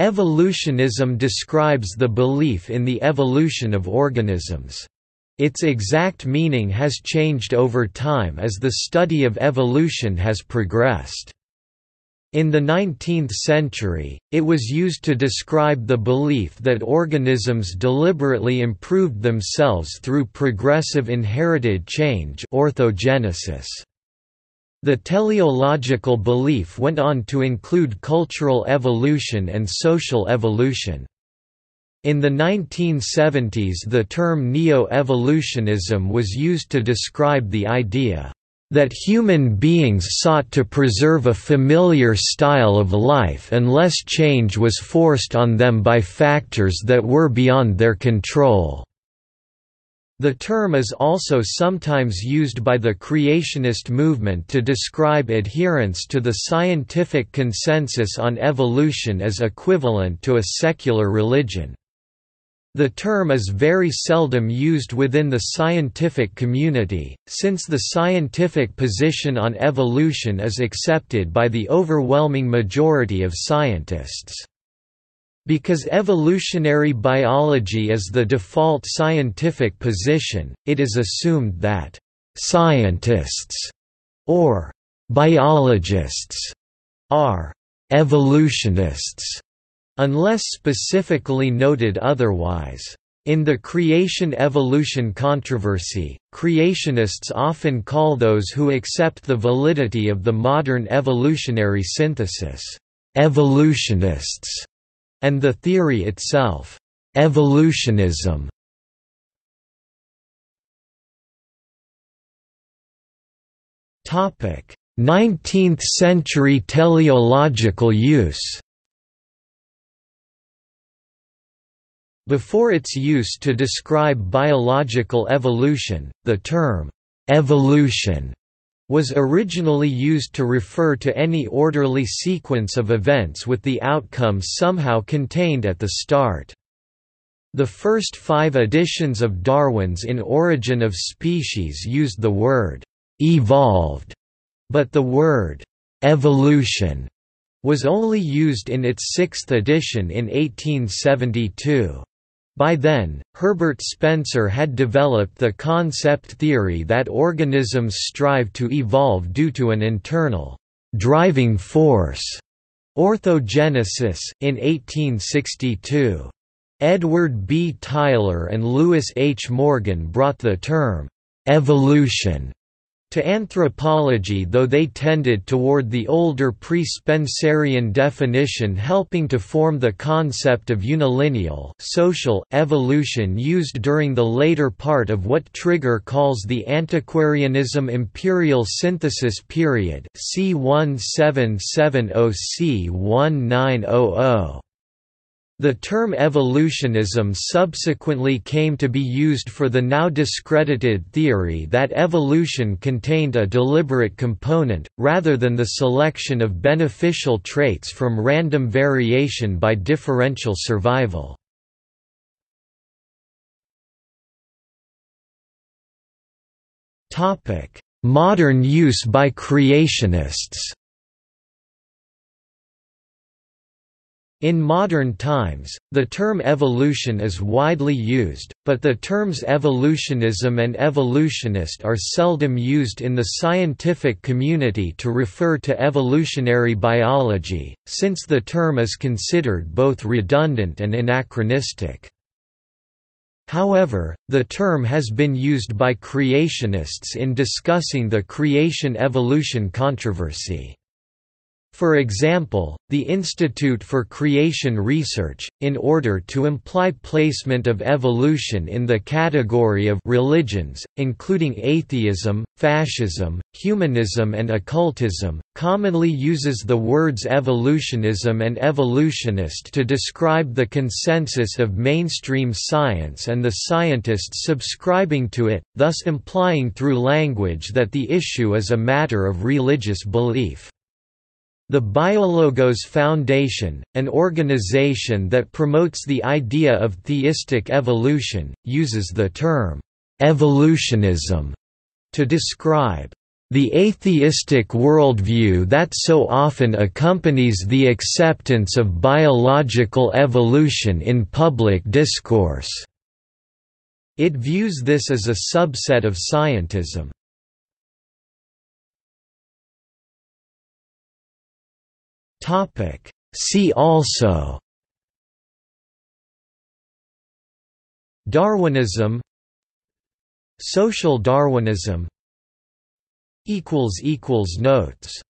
Evolutionism describes the belief in the evolution of organisms. Its exact meaning has changed over time as the study of evolution has progressed. In the 19th century, it was used to describe the belief that organisms deliberately improved themselves through progressive inherited change orthogenesis. The teleological belief went on to include cultural evolution and social evolution. In the 1970s the term neo-evolutionism was used to describe the idea that human beings sought to preserve a familiar style of life unless change was forced on them by factors that were beyond their control. The term is also sometimes used by the creationist movement to describe adherence to the scientific consensus on evolution as equivalent to a secular religion. The term is very seldom used within the scientific community, since the scientific position on evolution is accepted by the overwhelming majority of scientists. Because evolutionary biology is the default scientific position, it is assumed that «scientists» or «biologists» are «evolutionists» unless specifically noted otherwise. In the creation-evolution controversy, creationists often call those who accept the validity of the modern evolutionary synthesis, evolutionists, and the theory itself, evolutionism. Topic: 19th century teleological use. Before its use to describe biological evolution, the term, evolution, was originally used to refer to any orderly sequence of events with the outcome somehow contained at the start. The first five editions of Darwin's In Origin of Species used the word «evolved», but the word «evolution» was only used in its sixth edition in 1872. By then, Herbert Spencer had developed the concept theory that organisms strive to evolve due to an internal driving force, orthogenesis, in 1862. Edward B. Tylor and Lewis H. Morgan brought the term evolution to anthropology though they tended toward the older pre-Spencerian definition helping to form the concept of unilineal social evolution used during the later part of what Trigger calls the antiquarianism imperial synthesis period c 1770 c 1900. The term evolutionism subsequently came to be used for the now discredited theory that evolution contained a deliberate component, rather than the selection of beneficial traits from random variation by differential survival. Modern use by creationists In modern times, the term evolution is widely used, but the terms evolutionism and evolutionist are seldom used in the scientific community to refer to evolutionary biology, since the term is considered both redundant and anachronistic. However, the term has been used by creationists in discussing the creation-evolution controversy. For example, the Institute for Creation Research, in order to imply placement of evolution in the category of religions, including atheism, fascism, humanism and occultism, commonly uses the words evolutionism and evolutionist to describe the consensus of mainstream science and the scientists subscribing to it, thus implying through language that the issue is a matter of religious belief. The Biologos Foundation, an organization that promotes the idea of theistic evolution, uses the term evolutionism to describe The atheistic worldview that so often accompanies the acceptance of biological evolution in public discourse. It views this as a subset of scientism. See also Darwinism Social Darwinism Notes